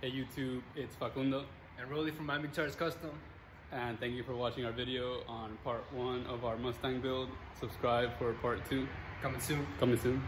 Hey YouTube, it's Facundo. And Rolly from Miami Guitars Custom. And thank you for watching our video on part one of our Mustang build. Subscribe for part two. Coming soon. Coming soon.